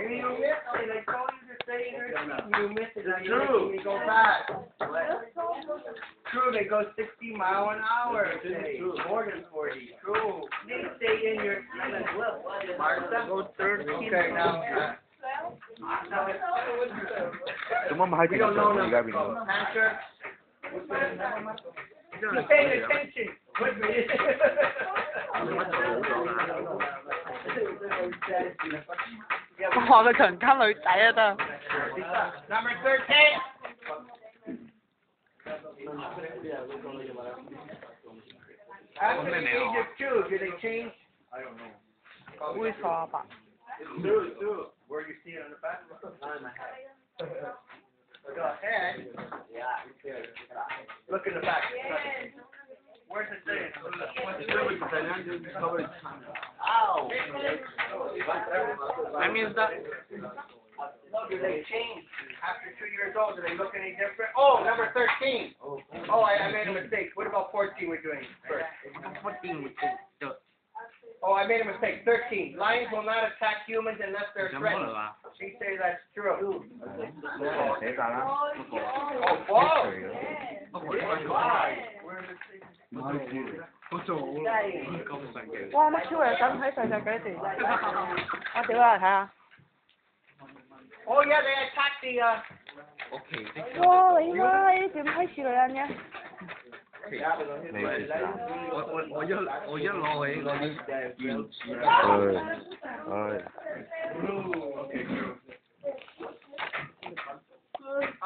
And you it. I told you to say. You it. Go fast. True, they go 60 mile an hour. True, More than 40. True. They stay in your seat. Martha, go 13. Okay, now. Uh, attention. Wait a minute. 我咪強姦女仔啊得。Number thirteen。After the age of they change? Who is you on the back? Look in the back. Where's it? thing? What's the difference? I know you covered. Ow. Oh. That means that. Do they change after two years old? Do they look any different? Oh, number 13. Oh, I, I made a mistake. What about 14 we're doing first? Oh, I made a mistake. 13. Lions will not attack humans unless they're threatened. She say that's true. 我做咁神奇。哇！乜 Q 又想睇細細嗰啲我屌啊！睇下。我而家你係測試啊！我奇蹟。哇！你媽你點閪似女人嘅？我我我一我一攞起嗰啲原始。係係。